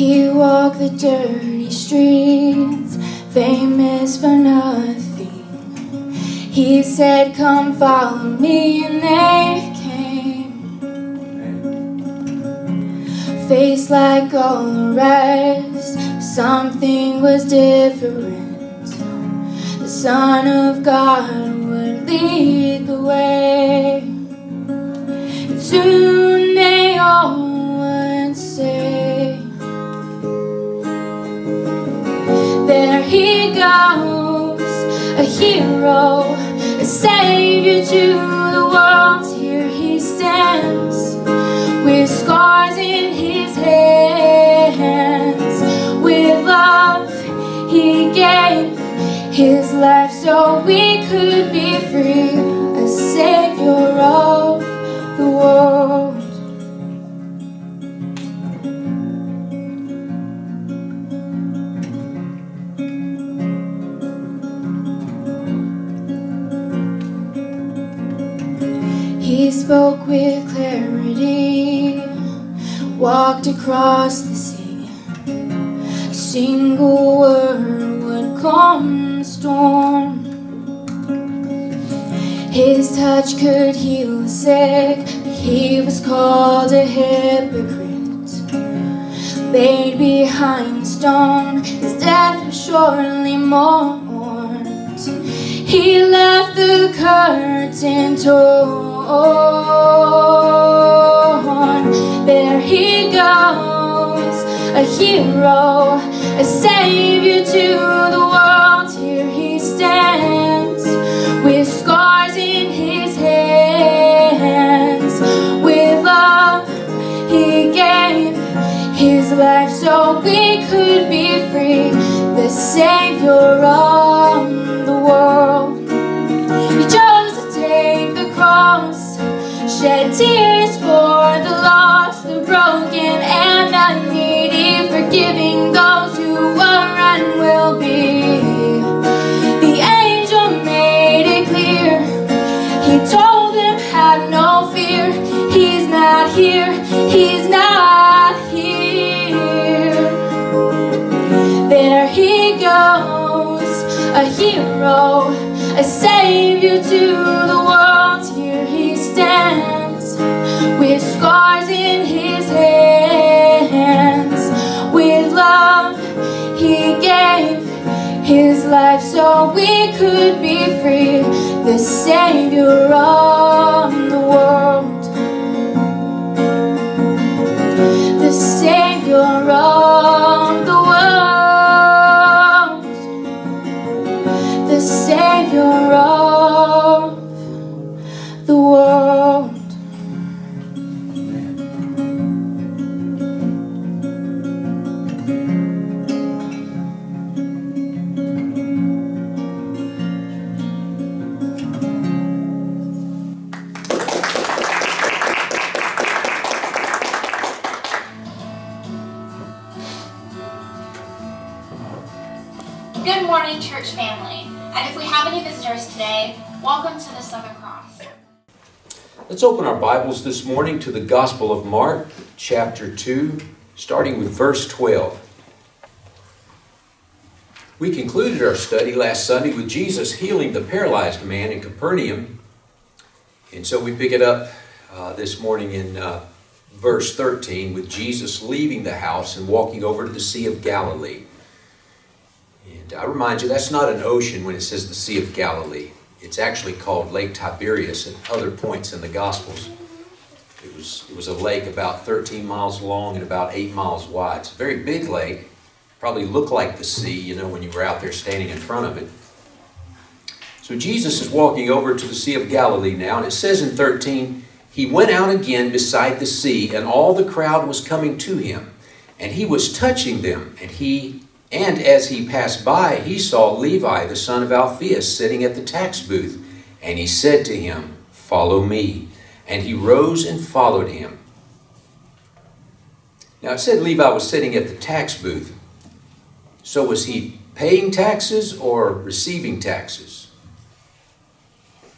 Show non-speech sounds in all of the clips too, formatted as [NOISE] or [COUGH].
He walked the dirty streets, famous for nothing. He said, Come follow me, and they came. Face like all the rest, something was different. The Son of God would lead the way. And soon they all would say, goes, a hero, a savior to the world. Here he stands with scars in his hands. With love, he gave his life so we could be free, a savior of the world. He spoke with clarity, walked across the sea. A single word would calm the storm. His touch could heal the sick, but he was called a hypocrite. Laid behind the stone, his death was surely mourned. He left the curtain torn. There he goes, a hero, a savior to the world. Here he stands with scars in his hands. With love, he gave his life so we could be free. The savior of the world. He chose to take the cross, shed tears for the lost, the broken, and the needy, forgiving those who were and will be. The angel made it clear. He told them, have no fear. He's not here. He's not here. There he goes, a hero, a savior to the in his hands. With love, he gave his life so we could be free. The savior of the world. The savior of the world. The savior of the world. Today, welcome to the Southern Cross. Let's open our Bibles this morning to the Gospel of Mark, chapter 2, starting with verse 12. We concluded our study last Sunday with Jesus healing the paralyzed man in Capernaum. And so we pick it up uh, this morning in uh, verse 13 with Jesus leaving the house and walking over to the Sea of Galilee. I remind you, that's not an ocean when it says the Sea of Galilee. It's actually called Lake Tiberias at other points in the Gospels. It was, it was a lake about 13 miles long and about 8 miles wide. It's a very big lake. Probably looked like the sea, you know, when you were out there standing in front of it. So Jesus is walking over to the Sea of Galilee now, and it says in 13, He went out again beside the sea, and all the crowd was coming to him. And he was touching them, and he and as he passed by, he saw Levi, the son of Alphaeus, sitting at the tax booth. And he said to him, Follow me. And he rose and followed him. Now it said Levi was sitting at the tax booth. So was he paying taxes or receiving taxes?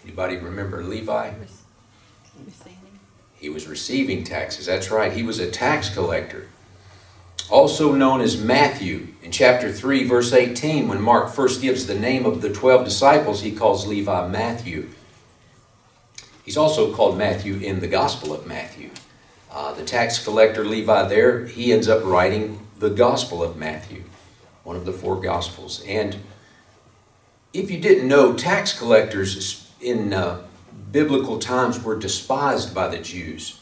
Anybody remember Levi? He was receiving taxes. That's right. He was a tax collector. Also known as Matthew. In chapter 3, verse 18, when Mark first gives the name of the 12 disciples, he calls Levi Matthew. He's also called Matthew in the Gospel of Matthew. Uh, the tax collector Levi there, he ends up writing the Gospel of Matthew, one of the four Gospels. And if you didn't know, tax collectors in uh, biblical times were despised by the Jews.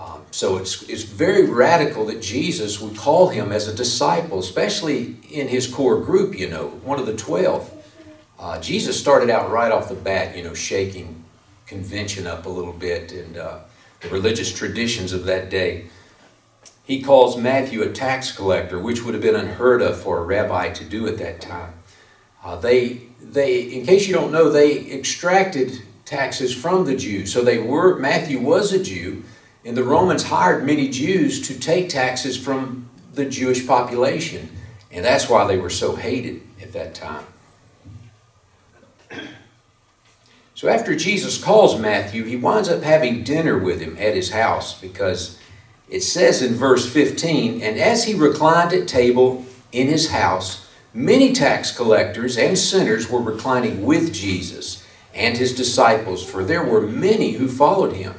Uh, so it's, it's very radical that Jesus would call him as a disciple, especially in his core group, you know, one of the 12. Uh, Jesus started out right off the bat, you know, shaking convention up a little bit and uh, the religious traditions of that day. He calls Matthew a tax collector, which would have been unheard of for a rabbi to do at that time. Uh, they, they, in case you don't know, they extracted taxes from the Jews. So they were, Matthew was a Jew, and the Romans hired many Jews to take taxes from the Jewish population. And that's why they were so hated at that time. [CLEARS THROAT] So after Jesus calls Matthew, he winds up having dinner with him at his house because it says in verse 15, And as he reclined at table in his house, many tax collectors and sinners were reclining with Jesus and his disciples, for there were many who followed him.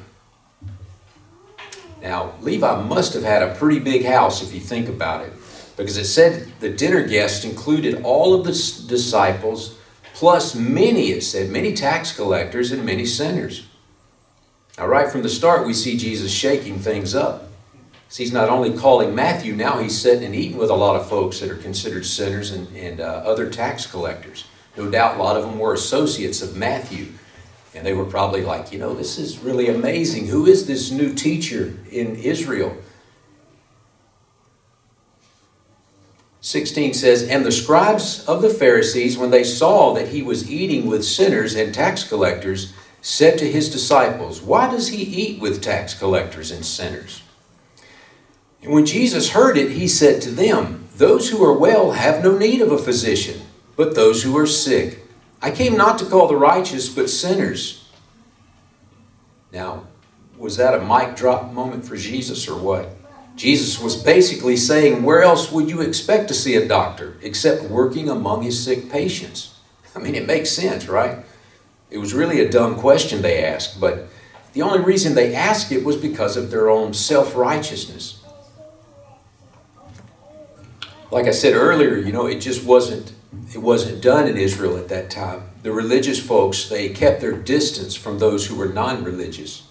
Now, Levi must have had a pretty big house if you think about it, because it said the dinner guests included all of the disciples, plus many, it said, many tax collectors and many sinners. Now, right from the start, we see Jesus shaking things up. He's not only calling Matthew, now he's sitting and eating with a lot of folks that are considered sinners and, and uh, other tax collectors. No doubt a lot of them were associates of Matthew. And they were probably like, you know, this is really amazing. Who is this new teacher in Israel? 16 says, And the scribes of the Pharisees, when they saw that he was eating with sinners and tax collectors, said to his disciples, Why does he eat with tax collectors and sinners? And when Jesus heard it, he said to them, Those who are well have no need of a physician, but those who are sick. I came not to call the righteous, but sinners. Now, was that a mic drop moment for Jesus or what? Jesus was basically saying, Where else would you expect to see a doctor except working among his sick patients? I mean, it makes sense, right? It was really a dumb question they asked, but the only reason they asked it was because of their own self righteousness. Like I said earlier, you know, it just wasn't it wasn't done in Israel at that time. The religious folks, they kept their distance from those who were non-religious.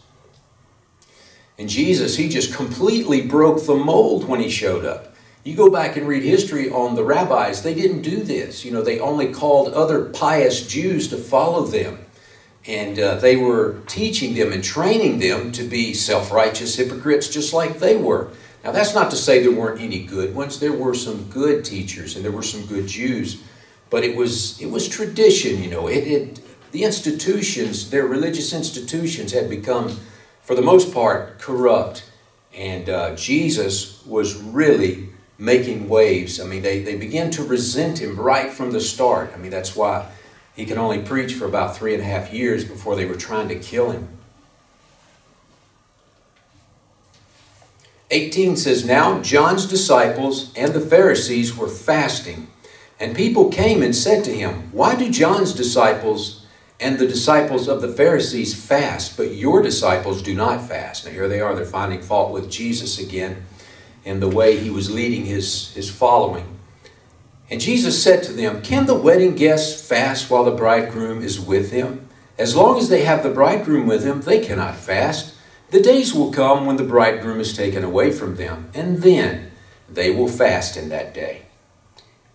And Jesus, he just completely broke the mold when he showed up. You go back and read history on the rabbis, they didn't do this. You know, they only called other pious Jews to follow them. And uh, they were teaching them and training them to be self-righteous hypocrites just like they were. Now, that's not to say there weren't any good ones. There were some good teachers and there were some good Jews. But it was, it was tradition, you know. It, it, the institutions, their religious institutions had become, for the most part, corrupt. And uh, Jesus was really making waves. I mean, they, they began to resent him right from the start. I mean, that's why he could only preach for about three and a half years before they were trying to kill him. 18 says, Now John's disciples and the Pharisees were fasting. And people came and said to him, Why do John's disciples and the disciples of the Pharisees fast, but your disciples do not fast? Now here they are, they're finding fault with Jesus again and the way he was leading his, his following. And Jesus said to them, Can the wedding guests fast while the bridegroom is with them? As long as they have the bridegroom with them, they cannot fast. The days will come when the bridegroom is taken away from them, and then they will fast in that day.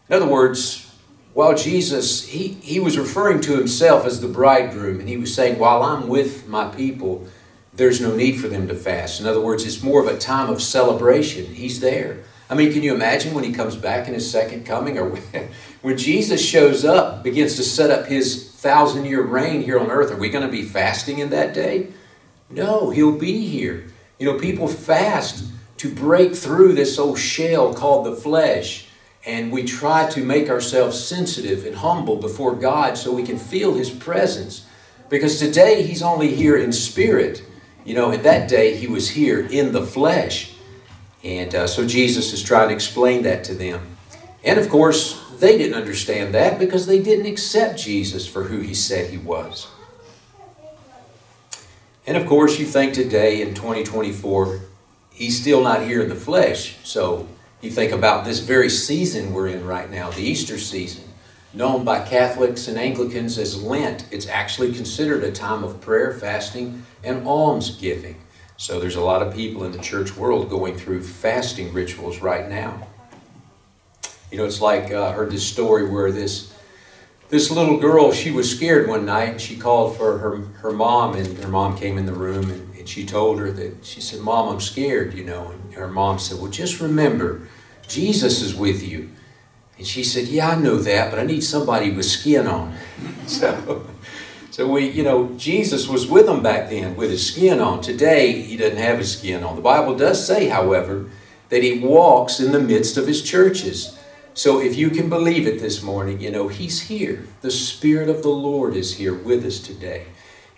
In other words, while Jesus, he, he was referring to himself as the bridegroom, and he was saying, while I'm with my people, there's no need for them to fast. In other words, it's more of a time of celebration. He's there. I mean, can you imagine when he comes back in his second coming, or when [LAUGHS] when Jesus shows up, begins to set up his thousand year reign here on earth? Are we going to be fasting in that day? No, he'll be here. You know, people fast to break through this old shell called the flesh and we try to make ourselves sensitive and humble before God so we can feel His presence. Because today He's only here in spirit. You know, in that day He was here in the flesh. And uh, so Jesus is trying to explain that to them. And of course, they didn't understand that because they didn't accept Jesus for who he said he was. And of course, you think today in 2024, he's still not here in the flesh. So you think about this very season we're in right now, the Easter season, known by Catholics and Anglicans as Lent. It's actually considered a time of prayer, fasting, and almsgiving. So there's a lot of people in the church world going through fasting rituals right now. You know, it's like uh, I heard this story where this this little girl, she was scared one night and she called for her, her mom and her mom came in the room and, and she told her that, she said, Mom, I'm scared, you know. And her mom said, well, just remember, Jesus is with you. And she said, yeah, I know that, but I need somebody with skin on. [LAUGHS] so, so we, you know, Jesus was with them back then with his skin on. Today, he doesn't have his skin on. The Bible does say, however, that he walks in the midst of his churches. So if you can believe it this morning, you know, He's here. The Spirit of the Lord is here with us today.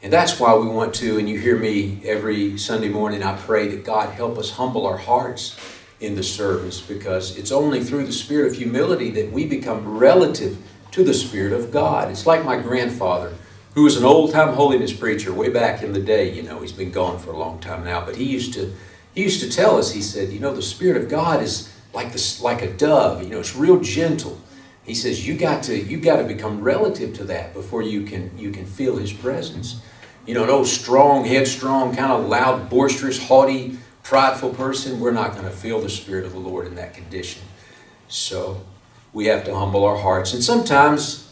And that's why we want to, and you hear me every Sunday morning, I pray that God help us humble our hearts in the service because it's only through the spirit of humility that we become relative to the Spirit of God. It's like my grandfather, who was an old time holiness preacher way back in the day. You know, he's been gone for a long time now, but he used to he used to tell us, he said, you know, the Spirit of God is like this, like a dove. You know, it's real gentle. He says you got to you got to become relative to that before you can you can feel His presence. You know, an old strong, headstrong, kind of loud, boisterous, haughty, prideful person, we're not going to feel the Spirit of the Lord in that condition. So we have to humble our hearts. And sometimes,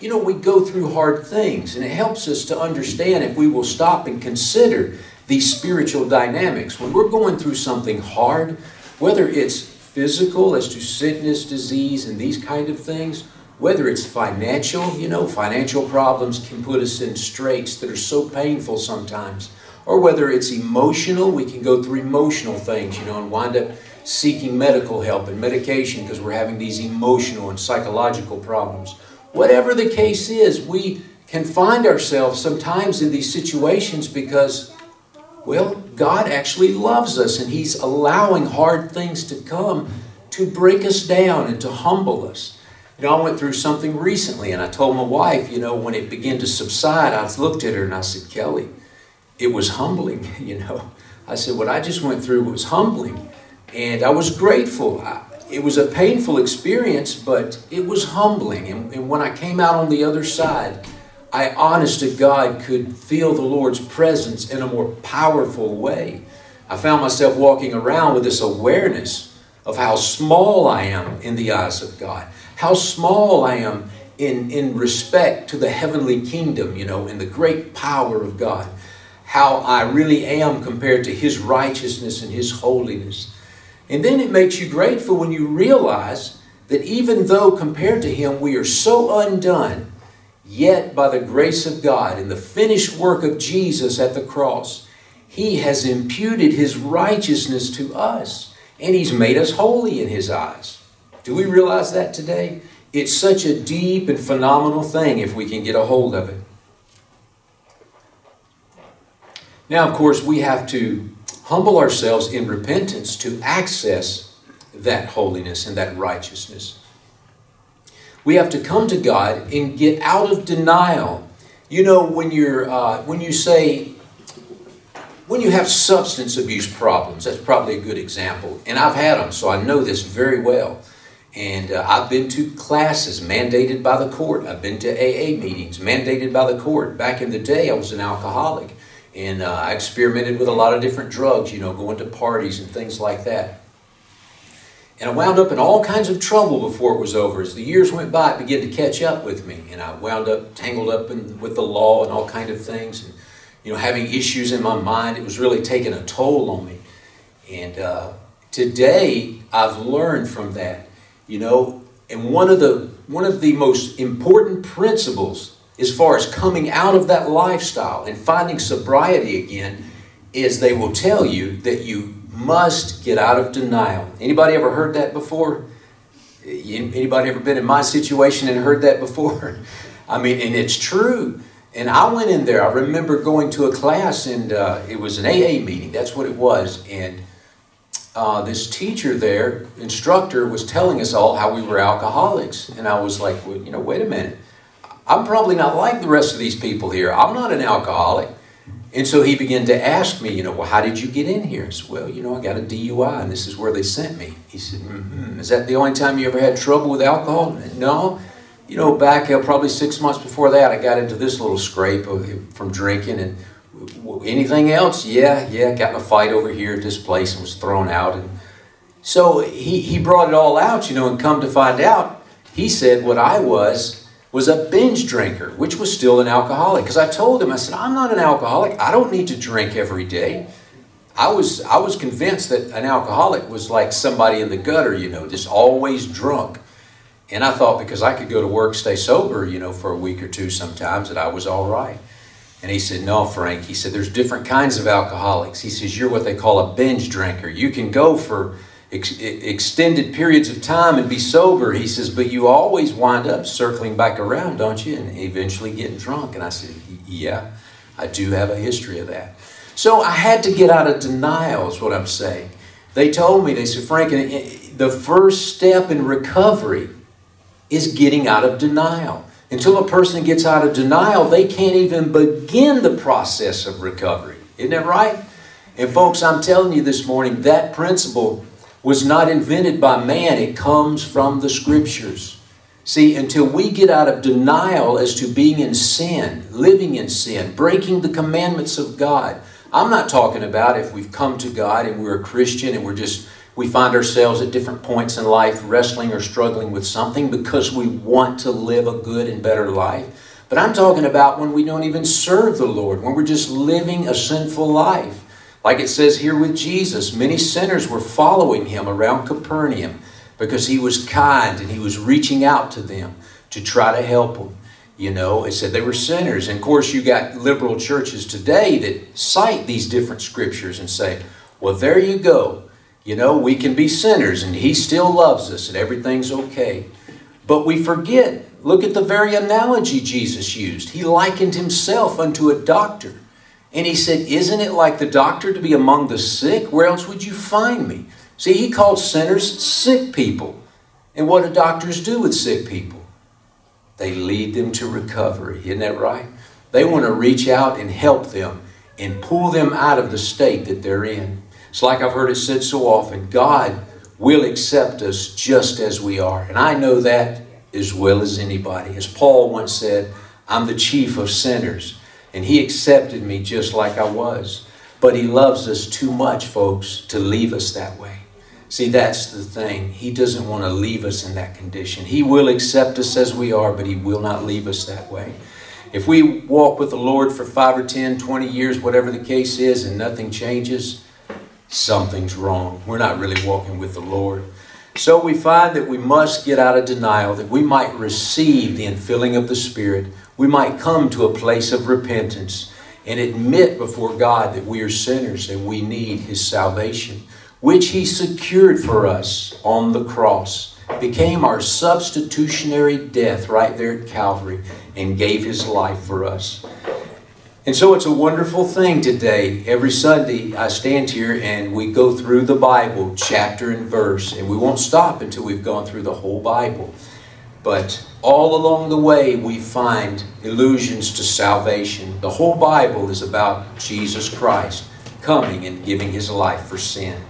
you know, we go through hard things, and it helps us to understand if we will stop and consider these spiritual dynamics. When we're going through something hard, whether it's physical as to sickness, disease, and these kind of things, whether it's financial, you know, financial problems can put us in straits that are so painful sometimes, or whether it's emotional, we can go through emotional things, you know, and wind up seeking medical help and medication because we're having these emotional and psychological problems. Whatever the case is, we can find ourselves sometimes in these situations because well, God actually loves us and He's allowing hard things to come to break us down and to humble us. You know, I went through something recently and I told my wife, you know, when it began to subside, I looked at her and I said, Kelly, it was humbling, [LAUGHS] you know. I said, what I just went through was humbling. And I was grateful. I, it was a painful experience, but it was humbling. And, and when I came out on the other side, I, honest to God, could feel the Lord's presence in a more powerful way. I found myself walking around with this awareness of how small I am in the eyes of God, how small I am in, in respect to the heavenly kingdom, you know, in the great power of God, how I really am compared to His righteousness and His holiness. And then it makes you grateful when you realize that even though compared to Him we are so undone, Yet, by the grace of God and the finished work of Jesus at the cross, He has imputed His righteousness to us, and He's made us holy in His eyes. Do we realize that today? It's such a deep and phenomenal thing if we can get a hold of it. Now, of course, we have to humble ourselves in repentance to access that holiness and that righteousness. We have to come to God and get out of denial. You know, when you're uh, when you say when you have substance abuse problems, that's probably a good example. And I've had them, so I know this very well. And uh, I've been to classes mandated by the court. I've been to AA meetings mandated by the court. Back in the day, I was an alcoholic. And uh, I experimented with a lot of different drugs, you know, going to parties and things like that. And I wound up in all kinds of trouble before it was over. As the years went by, it began to catch up with me. And I wound up tangled up in, with the law and all kind of things. And, you know, having issues in my mind. It was really taking a toll on me. And uh, today, I've learned from that. You know, and one of the one of the most important principles as far as coming out of that lifestyle and finding sobriety again is they will tell you that you must get out of denial. Anybody ever heard that before? Anybody ever been in my situation and heard that before? [LAUGHS] I mean, and it's true. And I went in there. I remember going to a class, and uh, it was an AA meeting. That's what it was. And uh, this teacher there, instructor, was telling us all how we were alcoholics. And I was like, well, you know, wait a minute. I'm probably not like the rest of these people here. I'm not an alcoholic. And so he began to ask me, you know, well, how did you get in here? I said, well, you know, I got a DUI and this is where they sent me. He said, mm-hmm. is that the only time you ever had trouble with alcohol? No. You know, back uh, probably six months before that, I got into this little scrape of, from drinking and anything else? Yeah, yeah, got in a fight over here at this place and was thrown out. And so he, he brought it all out, you know, and come to find out, he said what I was was a binge drinker, which was still an alcoholic. Because I told him, I said, I'm not an alcoholic. I don't need to drink every day. I was, I was convinced that an alcoholic was like somebody in the gutter, you know, just always drunk. And I thought because I could go to work, stay sober, you know, for a week or two sometimes, that I was all right. And he said, No, Frank. He said, There's different kinds of alcoholics. He says, You're what they call a binge drinker. You can go for ex- extended periods of time and be sober. He says, But you always wind up circling back around, don't you? And eventually getting drunk. And I said, Yeah, I do have a history of that. So I had to get out of denial, is what I'm saying. They told me, they said, Frank, the first step in recovery is getting out of denial. Until a person gets out of denial, they can't even begin the process of recovery. Isn't that right? And folks, I'm telling you this morning, that principle was not invented by man. It comes from the scriptures. See, until we get out of denial as to being in sin, living in sin, breaking the commandments of God. I'm not talking about if we've come to God and we're a Christian and we're just we find ourselves at different points in life wrestling or struggling with something because we want to live a good and better life. But I'm talking about when we don't even serve the Lord, when we're just living a sinful life. Like it says here with Jesus, many sinners were following him around Capernaum because he was kind and he was reaching out to them to try to help them. You know, it said they were sinners. And of course, you got liberal churches today that cite these different scriptures and say, well, there you go. You know, we can be sinners and He still loves us and everything's okay. But we forget. Look at the very analogy Jesus used. He likened Himself unto a doctor. And He said, Isn't it like the doctor to be among the sick? Where else would you find me? See, He called sinners sick people. And what do doctors do with sick people? They lead them to recovery. Isn't that right? They want to reach out and help them and pull them out of the state that they're in. It's like I've heard it said so often God will accept us just as we are. And I know that as well as anybody. As Paul once said, I'm the chief of sinners. And he accepted me just like I was. But he loves us too much, folks, to leave us that way. See, that's the thing. He doesn't want to leave us in that condition. He will accept us as we are, but he will not leave us that way. If we walk with the Lord for 5 or 10, 20 years, whatever the case is, and nothing changes, something's wrong. We're not really walking with the Lord. So we find that we must get out of denial, that we might receive the infilling of the Spirit. We might come to a place of repentance and admit before God that we are sinners and we need His salvation, which He secured for us on the cross, became our substitutionary death right there at Calvary, and gave His life for us. And so it's a wonderful thing today. Every Sunday, I stand here and we go through the Bible, chapter and verse, and we won't stop until we've gone through the whole Bible. But all along the way, we find allusions to salvation. The whole Bible is about Jesus Christ coming and giving his life for sin.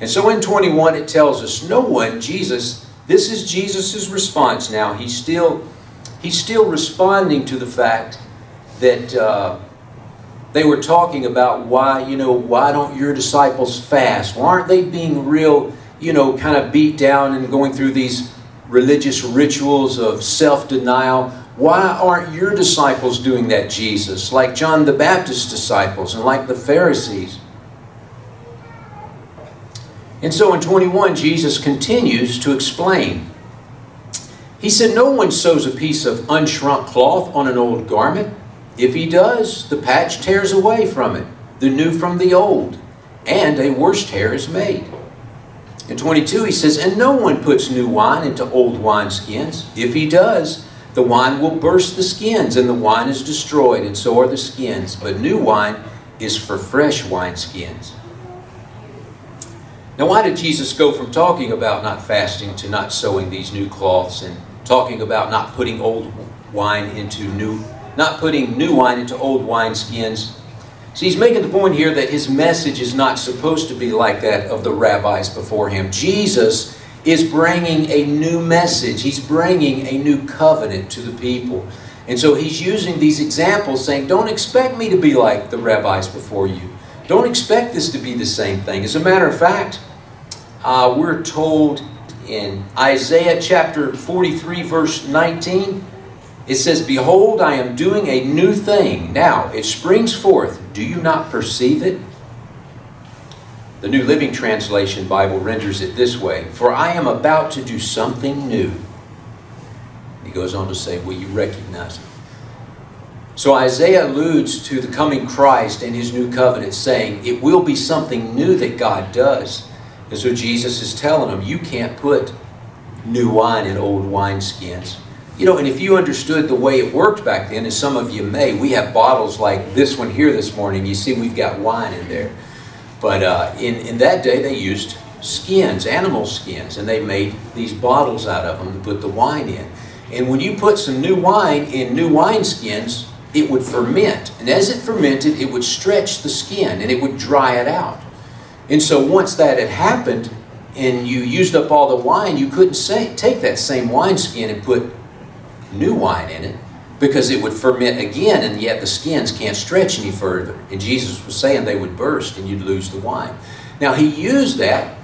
And so in 21, it tells us no one, Jesus, this is Jesus' response now. He's still, he's still responding to the fact that. Uh, they were talking about why, you know, why don't your disciples fast? Why aren't they being real, you know, kind of beat down and going through these religious rituals of self denial? Why aren't your disciples doing that, Jesus? Like John the Baptist's disciples and like the Pharisees. And so in 21, Jesus continues to explain. He said, No one sews a piece of unshrunk cloth on an old garment. If he does, the patch tears away from it, the new from the old, and a worse tear is made. In 22, he says, And no one puts new wine into old wineskins. If he does, the wine will burst the skins, and the wine is destroyed, and so are the skins. But new wine is for fresh wineskins. Now, why did Jesus go from talking about not fasting to not sewing these new cloths and talking about not putting old wine into new, not putting new wine into old wineskins? See, he's making the point here that his message is not supposed to be like that of the rabbis before him. Jesus is bringing a new message. He's bringing a new covenant to the people. And so he's using these examples saying, don't expect me to be like the rabbis before you. Don't expect this to be the same thing. As a matter of fact, uh, we're told in Isaiah chapter 43, verse 19, it says, Behold, I am doing a new thing. Now it springs forth. Do you not perceive it? The New Living Translation Bible renders it this way For I am about to do something new. He goes on to say, Will you recognize it? So Isaiah alludes to the coming Christ and his new covenant, saying, It will be something new that God does. And so Jesus is telling them, You can't put new wine in old wineskins. You know, and if you understood the way it worked back then, as some of you may, we have bottles like this one here this morning. You see, we've got wine in there. But uh, in, in that day, they used skins, animal skins, and they made these bottles out of them to put the wine in. And when you put some new wine in new wine skins, it would ferment. And as it fermented, it would stretch the skin and it would dry it out. And so once that had happened and you used up all the wine, you couldn't say, take that same wineskin and put new wine in it because it would ferment again and yet the skins can't stretch any further. And Jesus was saying they would burst and you'd lose the wine. Now he used that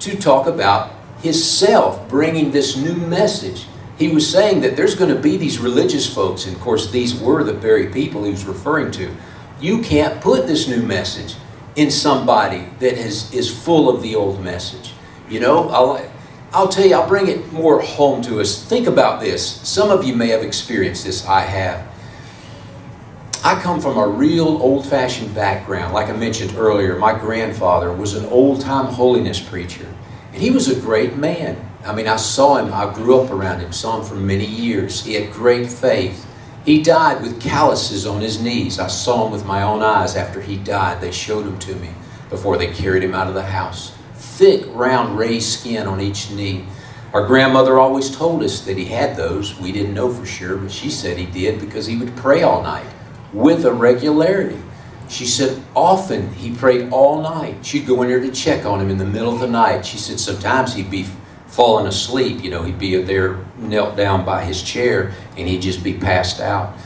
to talk about himself bringing this new message. He was saying that there's going to be these religious folks, and of course these were the very people he was referring to. You can't put this new message in somebody that is, is full of the old message. You know, I'll, I'll tell you, I'll bring it more home to us. Think about this. Some of you may have experienced this. I have. I come from a real old-fashioned background. Like I mentioned earlier, my grandfather was an old-time holiness preacher. And he was a great man. I mean, I saw him, I grew up around him, saw him for many years. He had great faith. He died with calluses on his knees. I saw him with my own eyes after he died. They showed him to me before they carried him out of the house. Thick, round, raised skin on each knee. Our grandmother always told us that he had those. We didn't know for sure, but she said he did because he would pray all night with a regularity. She said often he prayed all night. She'd go in there to check on him in the middle of the night. She said sometimes he'd be falling asleep. You know, he'd be there knelt down by his chair and he'd just be passed out.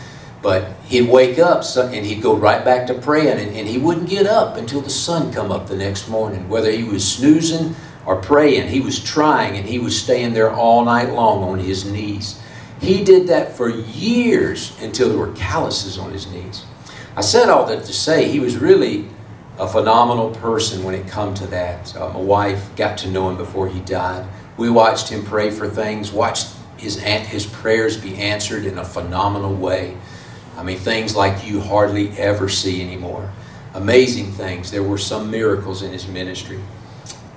But he'd wake up and he'd go right back to praying and, and he wouldn't get up until the sun come up the next morning. Whether he was snoozing or praying, he was trying and he was staying there all night long on his knees. He did that for years until there were calluses on his knees. I said all that to say he was really a phenomenal person when it come to that. Uh, my wife got to know him before he died. We watched him pray for things, watched his, his prayers be answered in a phenomenal way. I mean, things like you hardly ever see anymore. Amazing things. There were some miracles in his ministry.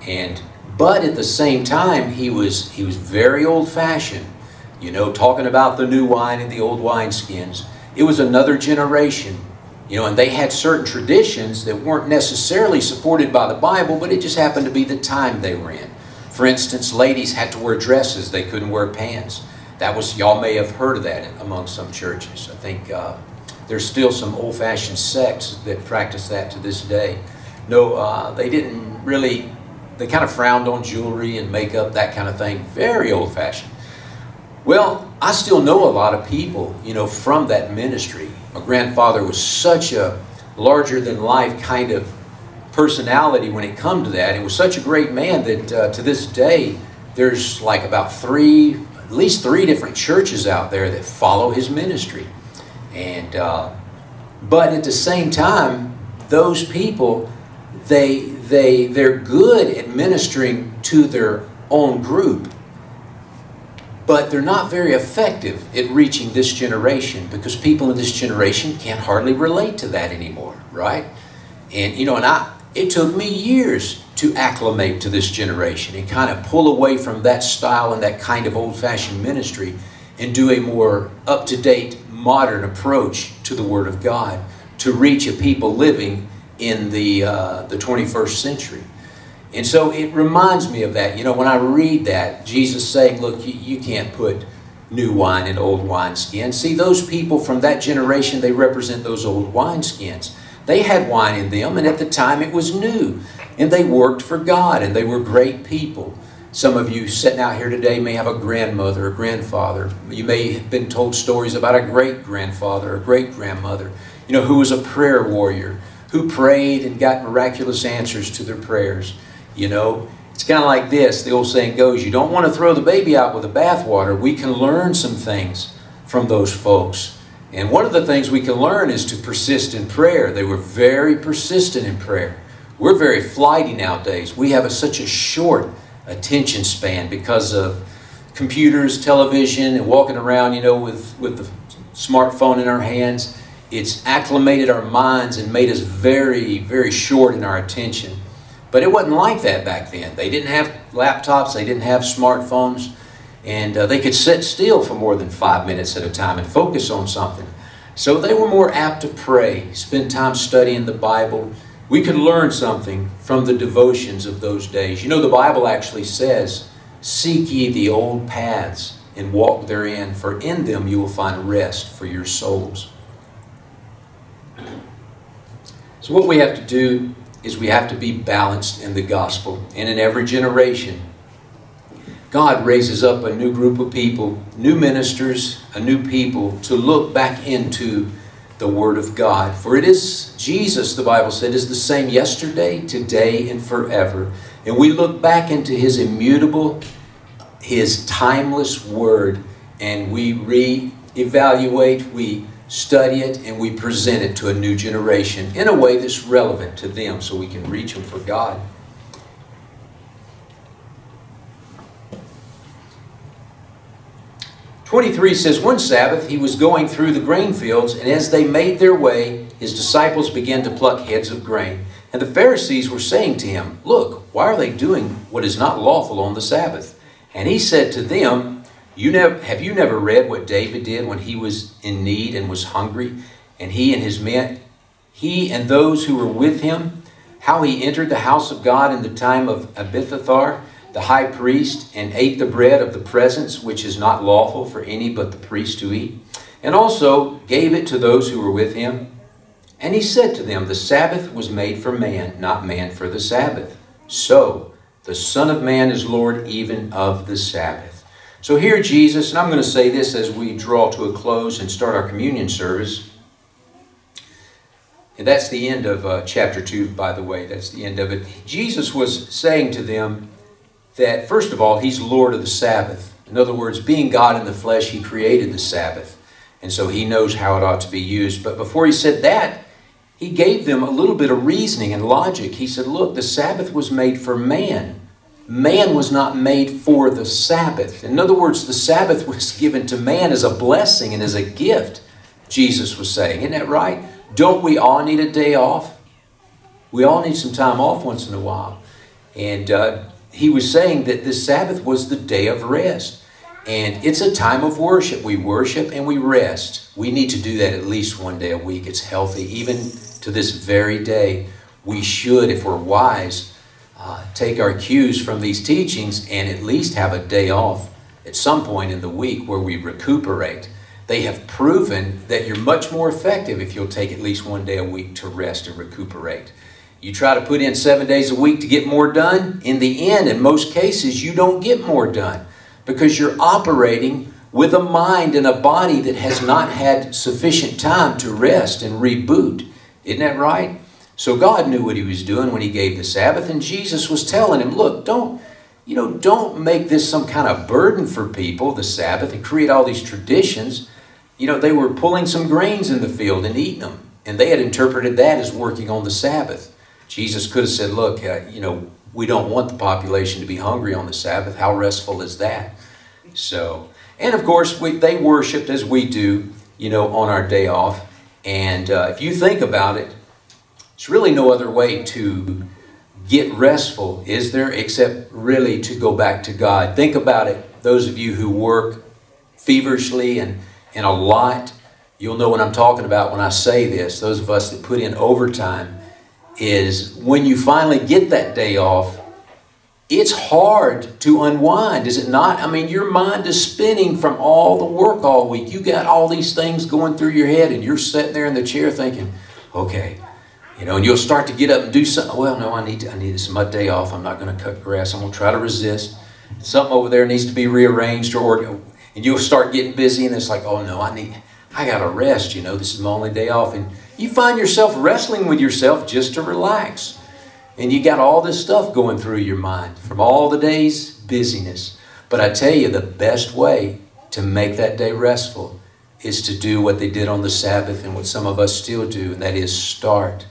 And but at the same time, he was he was very old-fashioned. You know, talking about the new wine and the old wineskins. It was another generation. You know, and they had certain traditions that weren't necessarily supported by the Bible, but it just happened to be the time they were in. For instance, ladies had to wear dresses, they couldn't wear pants. That was, y'all may have heard of that among some churches. I think uh, there's still some old fashioned sects that practice that to this day. No, uh, they didn't really, they kind of frowned on jewelry and makeup, that kind of thing. Very old fashioned. Well, I still know a lot of people, you know, from that ministry. My grandfather was such a larger than life kind of personality when it come to that. He was such a great man that uh, to this day, there's like about three, at least three different churches out there that follow his ministry. And, uh, but at the same time, those people, they, they, they're good at ministering to their own group, but they're not very effective at reaching this generation because people in this generation can't hardly relate to that anymore, right? And, you know, and I, it took me years to acclimate to this generation and kind of pull away from that style and that kind of old-fashioned ministry and do a more up-to-date, modern approach to the Word of God to reach a people living in the, uh, the 21st century. And so it reminds me of that. You know, when I read that, Jesus saying, look, you, you can't put new wine in old wineskins. See, those people from that generation, they represent those old wineskins. They had wine in them, and at the time it was new. And they worked for God, and they were great people. Some of you sitting out here today may have a grandmother, a grandfather. You may have been told stories about a great grandfather, a great grandmother, you know, who was a prayer warrior, who prayed and got miraculous answers to their prayers. You know, it's kind of like this. The old saying goes, you don't want to throw the baby out with the bathwater. We can learn some things from those folks. And one of the things we can learn is to persist in prayer. They were very persistent in prayer. We're very flighty nowadays. We have a, such a short attention span because of computers, television, and walking around, you know, with, with the smartphone in our hands. It's acclimated our minds and made us very, very short in our attention. But it wasn't like that back then. They didn't have laptops, they didn't have smartphones, and uh, they could sit still for more than five minutes at a time and focus on something. So they were more apt to pray, spend time studying the Bible. We could learn something from the devotions of those days. You know, the Bible actually says, Seek ye the old paths and walk therein, for in them you will find rest for your souls. So, what we have to do is we have to be balanced in the gospel. And in every generation, God raises up a new group of people, new ministers, a new people to look back into the Word of God. For it is Jesus, the Bible said, is the same yesterday, today, and forever. And we look back into His immutable, His timeless Word, and we re-evaluate, we study it, and we present it to a new generation in a way that's relevant to them so we can reach them for God. Twenty-three says, One Sabbath he was going through the grain fields, and as they made their way, his disciples began to pluck heads of grain. And the Pharisees were saying to him, Look, why are they doing what is not lawful on the Sabbath? And he said to them, you have you never read what David did when he was in need and was hungry? And he and his men, he and those who were with him, how he entered the house of God in the time of Abiathar, the high priest, and ate the bread of the presence, which is not lawful for any but the priest to eat, and also gave it to those who were with him. And he said to them, The Sabbath was made for man, not man for the Sabbath. So, the Son of Man is Lord even of the Sabbath. So here Jesus, and I'm going to say this as we draw to a close and start our communion service. And that's the end of uh, chapter 2, by the way. That's the end of it. Jesus was saying to them that, first of all, He's Lord of the Sabbath. In other words, being God in the flesh, He created the Sabbath. And so He knows how it ought to be used. But before He said that, He gave them a little bit of reasoning and logic. He said, look, the Sabbath was made for man man was not made for the Sabbath. In other words, the Sabbath [LAUGHS] was given to man as a blessing and as a gift, Jesus was saying. Isn't that right? Don't we all need a day off? We all need some time off once in a while. And uh, he was saying that the Sabbath was the day of rest. And it's a time of worship. We worship and we rest. We need to do that at least one day a week. It's healthy. Even to this very day, we should, if we're wise, uh, take our cues from these teachings and at least have a day off at some point in the week where we recuperate. They have proven that you're much more effective if you'll take at least one day a week to rest and recuperate. You try to put in seven days a week to get more done. In the end, in most cases, you don't get more done because you're operating with a mind and a body that has not had sufficient time to rest and reboot. Isn't that right? So God knew what he was doing when he gave the Sabbath, and Jesus was telling him, look, don't, you know, don't make this some kind of burden for people, the Sabbath, and create all these traditions. You know, they were pulling some grains in the field and eating them, and they had interpreted that as working on the Sabbath. Jesus could have said, look, uh, you know, we don't want the population to be hungry on the Sabbath. How restful is that? So, and of course, we, they worshiped as we do, you know, on our day off. And uh, if you think about it, there's really no other way to get restful, is there, except really to go back to God. Think about it. Those of you who work feverishly and, and a lot, you'll know what I'm talking about when I say this. Those of us that put in overtime is when you finally get that day off, it's hard to unwind, is it not? I mean, your mind is spinning from all the work all week. You got all these things going through your head, and you're sitting there in the chair thinking, okay, you know, and you'll start to get up and do something. Well, no, I need to, I need this my day off. I'm not going to cut grass. I'm going to try to resist. Something over there needs to be rearranged, or and you'll start getting busy, and it's like, oh no, I need, I got to rest. You know, this is my only day off, and you find yourself wrestling with yourself just to relax. And you got all this stuff going through your mind from all the day's busyness. But I tell you, the best way to make that day restful is to do what they did on the Sabbath and what some of us still do, and that is start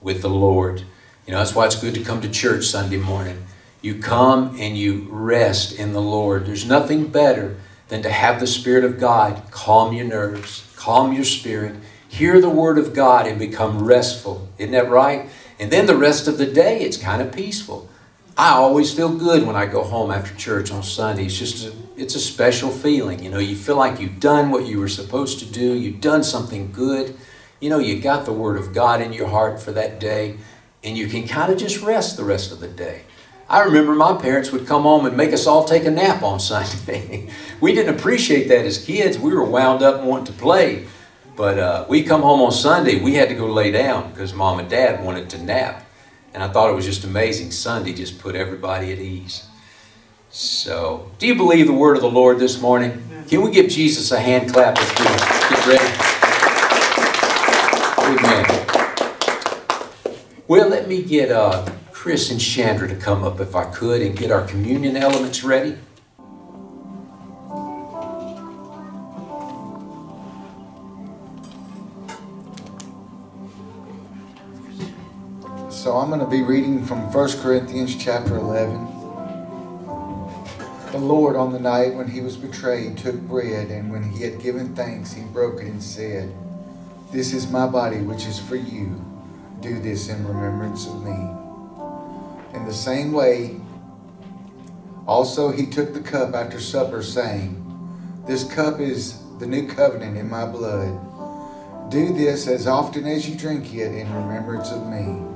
with the Lord. You know, that's why it's good to come to church Sunday morning. You come and you rest in the Lord. There's nothing better than to have the Spirit of God calm your nerves, calm your spirit, hear the Word of God, and become restful. Isn't that right? And then the rest of the day, it's kind of peaceful. I always feel good when I go home after church on Sunday. It's just a, it's a special feeling. You know, you feel like you've done what you were supposed to do. You've done something good. You know, you got the Word of God in your heart for that day, and you can kind of just rest the rest of the day. I remember my parents would come home and make us all take a nap on Sunday. [LAUGHS] we didn't appreciate that as kids. We were wound up and wanting to play. But uh, we come home on Sunday, we had to go lay down because mom and dad wanted to nap. And I thought it was just amazing. Sunday just put everybody at ease. So, do you believe the word of the Lord this morning? Can we give Jesus a hand clap we get ready? Amen. Well, let me get uh, Chris and Chandra to come up if I could and get our communion elements ready. So I'm going to be reading from 1 Corinthians chapter 11. The Lord, on the night when he was betrayed, took bread, and when he had given thanks, he broke it and said, This is my body, which is for you. Do this in remembrance of me. In the same way, also he took the cup after supper, saying, This cup is the new covenant in my blood. Do this as often as you drink it in remembrance of me.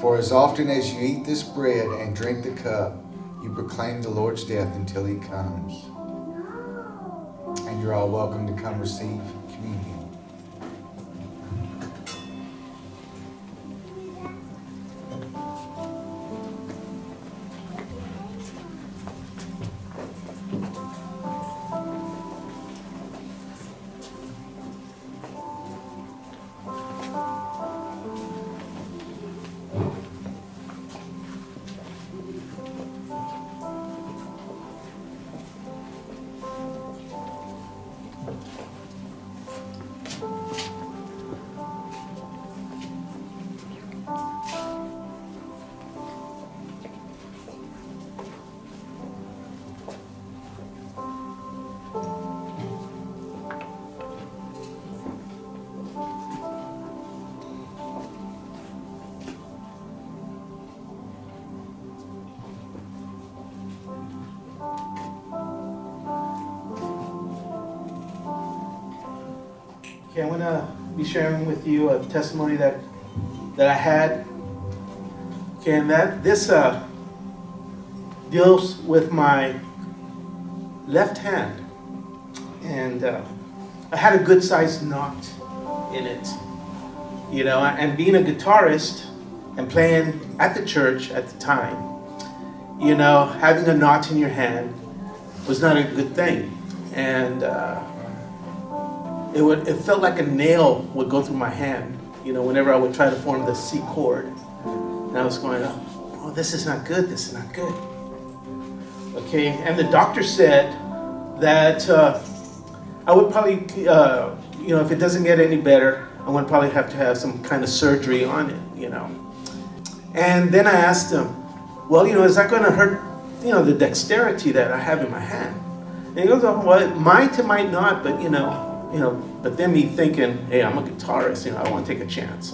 For as often as you eat this bread and drink the cup, you proclaim the Lord's death until he comes. And you're all welcome to come receive communion. You a testimony that that I had. Okay, and that this uh, deals with my left hand, and uh, I had a good sized knot in it. You know, and being a guitarist and playing at the church at the time, you know, having a knot in your hand was not a good thing, and. Uh, it would it felt like a nail would go through my hand, you know, whenever I would try to form the C chord. And I was going, oh, this is not good, this is not good. Okay, and the doctor said that uh, I would probably, uh, you know, if it doesn't get any better, I'm to probably have to have some kind of surgery on it, you know. And then I asked him, well, you know, is that going to hurt, you know, the dexterity that I have in my hand? And he goes, oh, well, it might, it might not, but, you know, you know, but then me thinking, hey, I'm a guitarist, you know, I want to take a chance.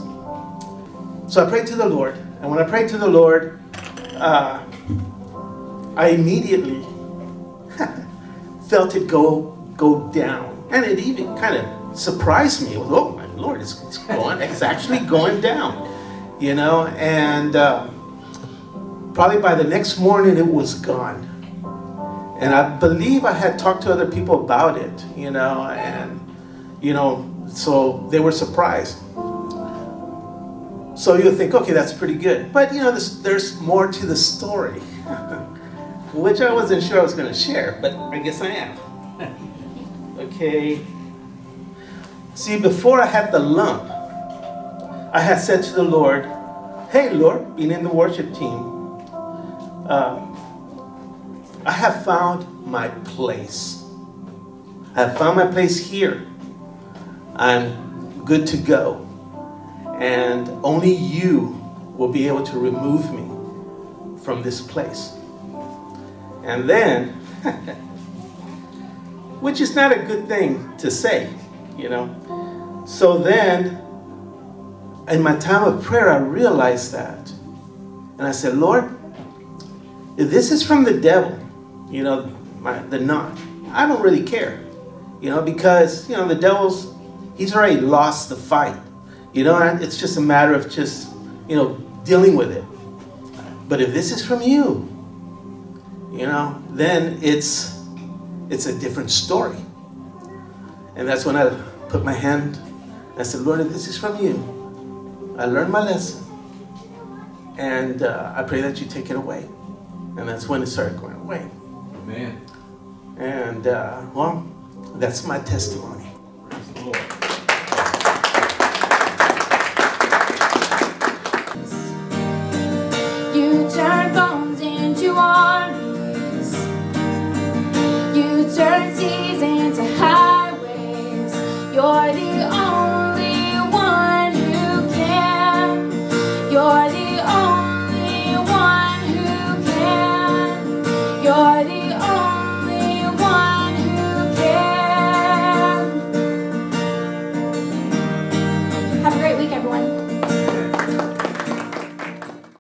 So I prayed to the Lord, and when I prayed to the Lord, uh, I immediately [LAUGHS] felt it go go down, and it even kind of surprised me. It was, oh my Lord, it's, it's going, it's actually going down, you know, and uh, probably by the next morning it was gone. And I believe I had talked to other people about it, you know, and, you know, so they were surprised. So you think, okay, that's pretty good. But, you know, this, there's more to the story, [LAUGHS] which I wasn't sure I was going to share, but I guess I am. [LAUGHS] okay. See, before I had the lump, I had said to the Lord, hey, Lord, being in the worship team, uh, I have found my place. I have found my place here. I'm good to go. And only you will be able to remove me from this place. And then, [LAUGHS] which is not a good thing to say, you know. So then, in my time of prayer, I realized that. And I said, Lord, if this is from the devil, you know, my, the knot, I don't really care, you know, because, you know, the devil's, he's already lost the fight, you know, and it's just a matter of just, you know, dealing with it. But if this is from you, you know, then it's, it's a different story. And that's when I put my hand, I said, Lord, if this is from you, I learned my lesson, and uh, I pray that you take it away. And that's when it started going away. Amen. And uh, well, that's my testimony.